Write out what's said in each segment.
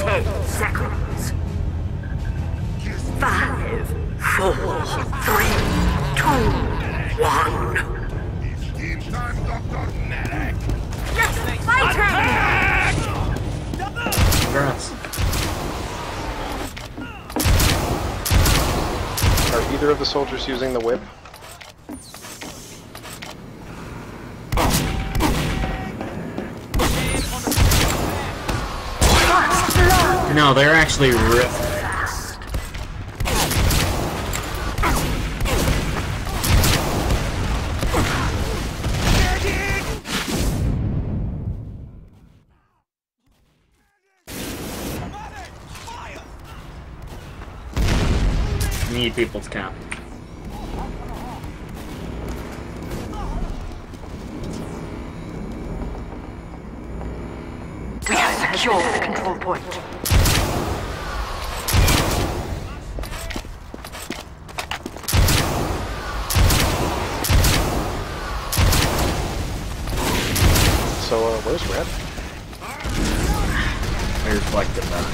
Ten seconds. Five, four, three, two, one. Team time, Dr. Medic! Yes, fighting! Congrats. Are either of the soldiers using the whip? No, they're actually ri- need people's cap. We have secured the control point. So, where's Red? I reflected that.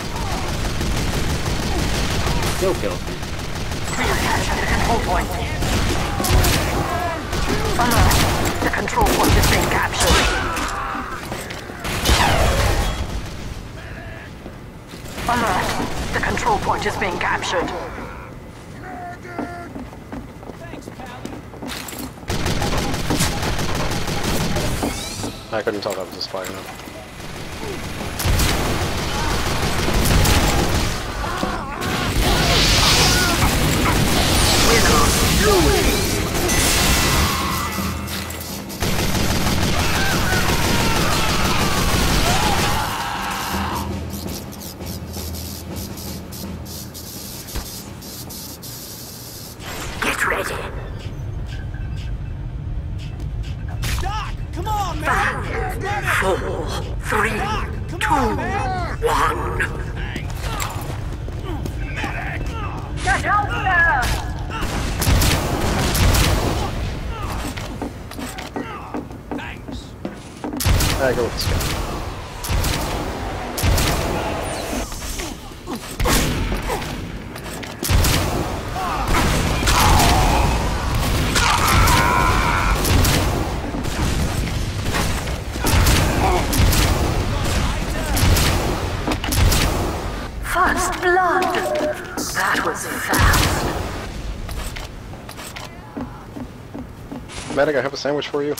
Still killed me. We have captured the control point. Alert. The control point is being captured. Alert. The control point is being captured. I couldn't tell that was a spider. Get ready. Four, three, two, one. Get out there! Thanks. I go with the scout. Medic, I have a sandwich for you.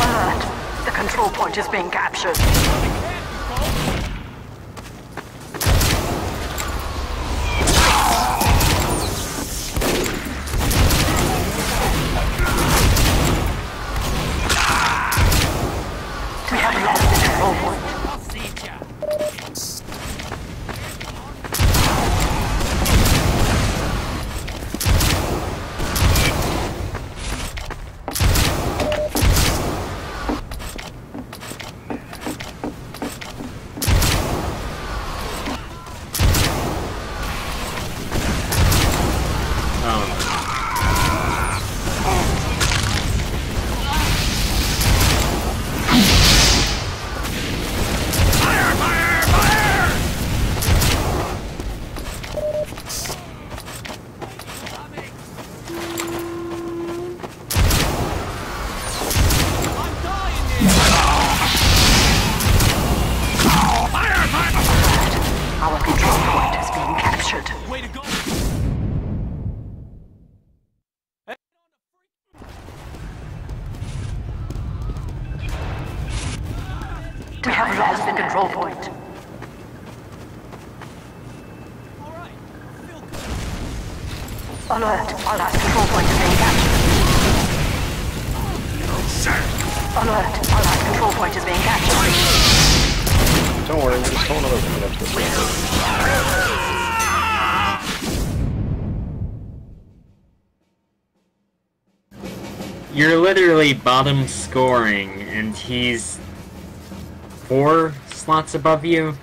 Alert. The control point is being captured. We have lost the control point. All right. Alert. Our last control point is being captured. Alert. Our last control point is being captured. Don't worry, we're just going another route up to this. You're literally bottom scoring, and he's four slots above you.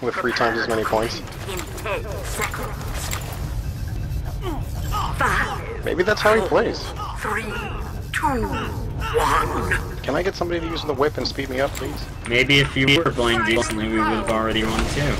With three times as many points. In 10. Five, Maybe that's how he plays. three, two, one. Can I get somebody to use the whip and speed me up, please? Maybe if you were playing decently, we would have already won too.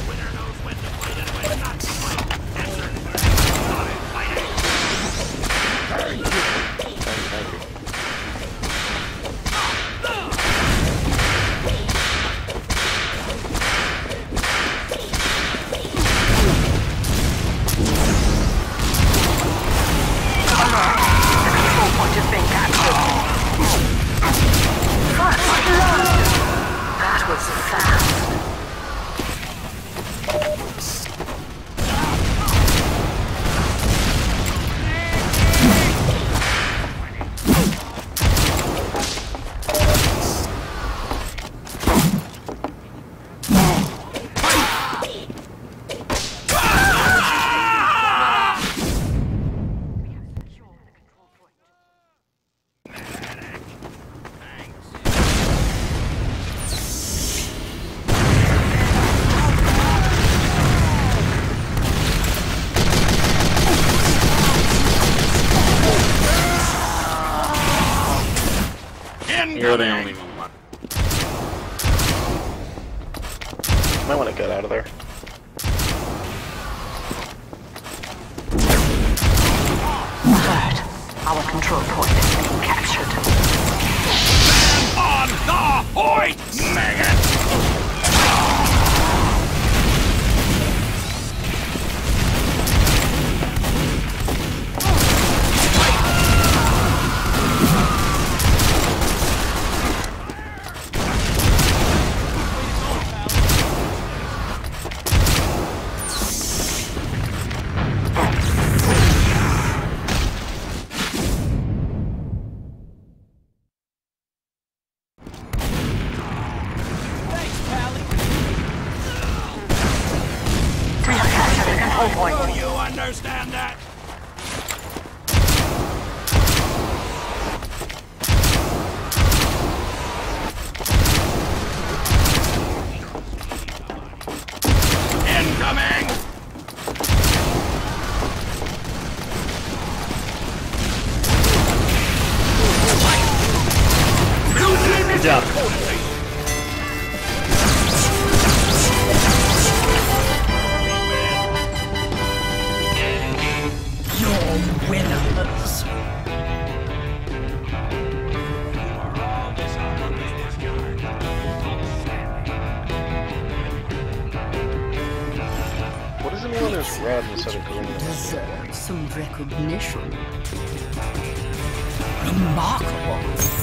Might want to get out of there. Alert. Our control point is being captured. On the point, maggot! Control point. Do you understand that? Incoming! Good job. When there's red instead of green? deserve some recognition. Remarkable.